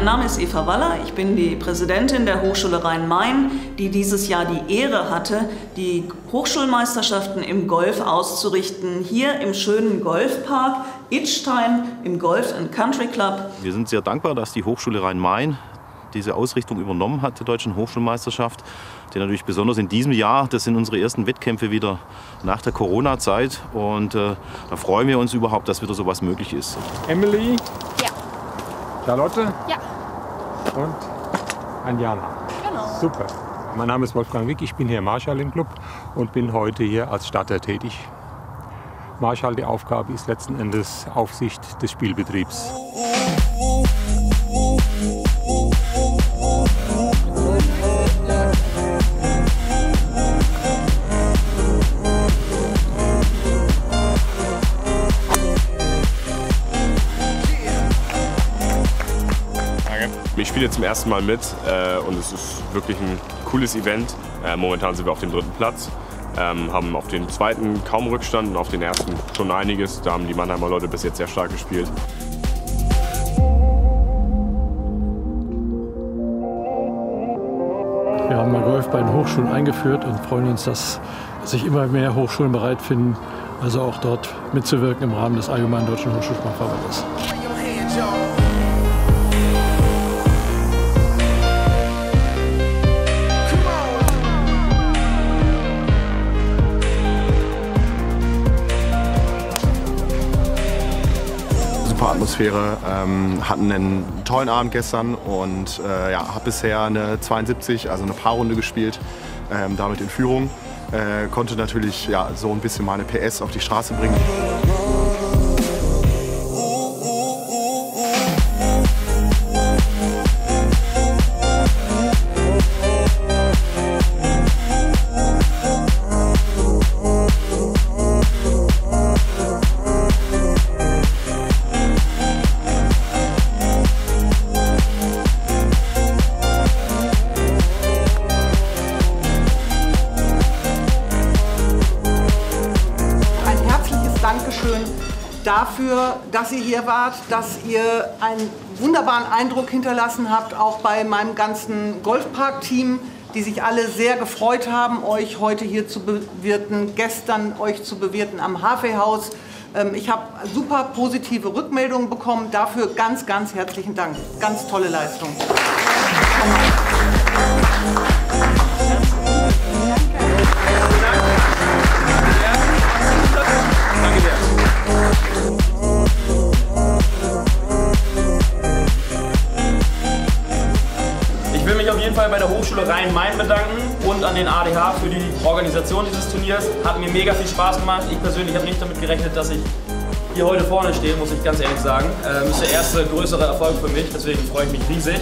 Mein Name ist Eva Waller, ich bin die Präsidentin der Hochschule Rhein-Main, die dieses Jahr die Ehre hatte, die Hochschulmeisterschaften im Golf auszurichten, hier im schönen Golfpark Itstein im Golf Country Club. Wir sind sehr dankbar, dass die Hochschule Rhein-Main diese Ausrichtung übernommen hat, der Deutschen Hochschulmeisterschaft. Die natürlich besonders in diesem Jahr, das sind unsere ersten Wettkämpfe wieder nach der Corona-Zeit. Und äh, da freuen wir uns überhaupt, dass wieder so etwas möglich ist. Emily? Charlotte? Ja. Und Anjana? Genau. Super. Mein Name ist Wolfgang Wick, ich bin hier Marschall im Club und bin heute hier als Starter tätig. Marschall, die Aufgabe ist letzten Endes Aufsicht des Spielbetriebs. Spiele zum ersten Mal mit äh, und es ist wirklich ein cooles Event. Äh, momentan sind wir auf dem dritten Platz, ähm, haben auf den zweiten kaum Rückstand und auf den ersten schon einiges. Da haben die Mannheimer Leute bis jetzt sehr stark gespielt. Wir haben mal Golf bei den Hochschulen eingeführt und freuen uns, dass sich immer mehr Hochschulen bereit finden, also auch dort mitzuwirken im Rahmen des Allgemeinen Deutschen Hochschulsportverbandes. Atmosphäre, ähm, hatten einen tollen Abend gestern und äh, ja, habe bisher eine 72, also eine Paarrunde gespielt, ähm, damit in Führung. Äh, konnte natürlich ja, so ein bisschen meine PS auf die Straße bringen. Dafür, dass ihr hier wart, dass ihr einen wunderbaren Eindruck hinterlassen habt, auch bei meinem ganzen Golfpark-Team, die sich alle sehr gefreut haben, euch heute hier zu bewirten, gestern euch zu bewirten am Hafehaus. Ähm, Ich habe super positive Rückmeldungen bekommen. Dafür ganz, ganz herzlichen Dank. Ganz tolle Leistung. Mich auf jeden Fall bei der Hochschule Rhein-Main bedanken und an den ADH für die Organisation dieses Turniers. Hat mir mega viel Spaß gemacht. Ich persönlich habe nicht damit gerechnet, dass ich hier heute vorne stehe, muss ich ganz ehrlich sagen. Ähm, ist der erste größere Erfolg für mich, deswegen freue ich mich riesig.